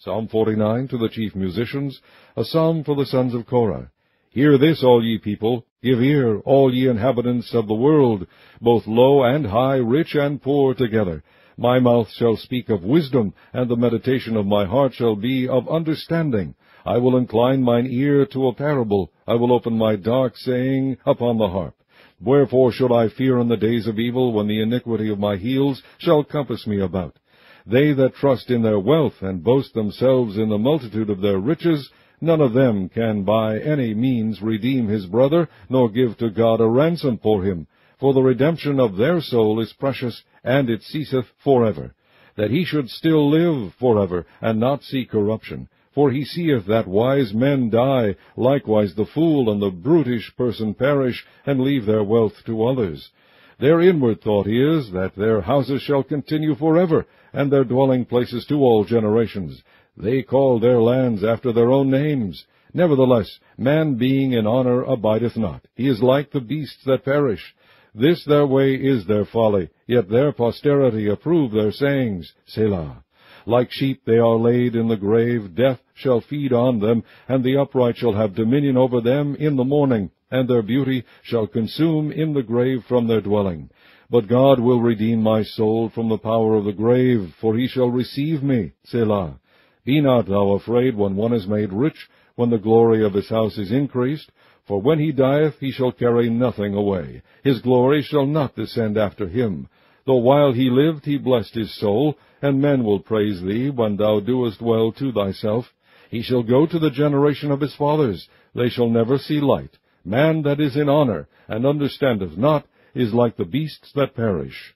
Psalm 49 to the chief musicians, a psalm for the sons of Korah. Hear this, all ye people, give ear, all ye inhabitants of the world, both low and high, rich and poor together. My mouth shall speak of wisdom, and the meditation of my heart shall be of understanding. I will incline mine ear to a parable, I will open my dark saying upon the harp. Wherefore should I fear in the days of evil, when the iniquity of my heels shall compass me about? They that trust in their wealth, and boast themselves in the multitude of their riches, none of them can by any means redeem his brother, nor give to God a ransom for him. For the redemption of their soul is precious, and it ceaseth forever. That he should still live forever, and not see corruption. For he seeth that wise men die, likewise the fool and the brutish person perish, and leave their wealth to others. Their inward thought is, that their houses shall continue forever, and their dwelling places to all generations. They call their lands after their own names. Nevertheless, man being in honor abideth not. He is like the beasts that perish. This their way is their folly, yet their posterity approve their sayings. Selah. Like sheep they are laid in the grave, death shall feed on them, and the upright shall have dominion over them in the morning, and their beauty shall consume in the grave from their dwelling. But God will redeem my soul from the power of the grave, for he shall receive me. Selah. Be not thou afraid when one is made rich, when the glory of his house is increased, for when he dieth he shall carry nothing away. His glory shall not descend after him. Though while he lived he blessed his soul, and men will praise thee when thou doest well to thyself. He shall go to the generation of his fathers, they shall never see light. Man that is in honor, and understandeth not, is like the beasts that perish.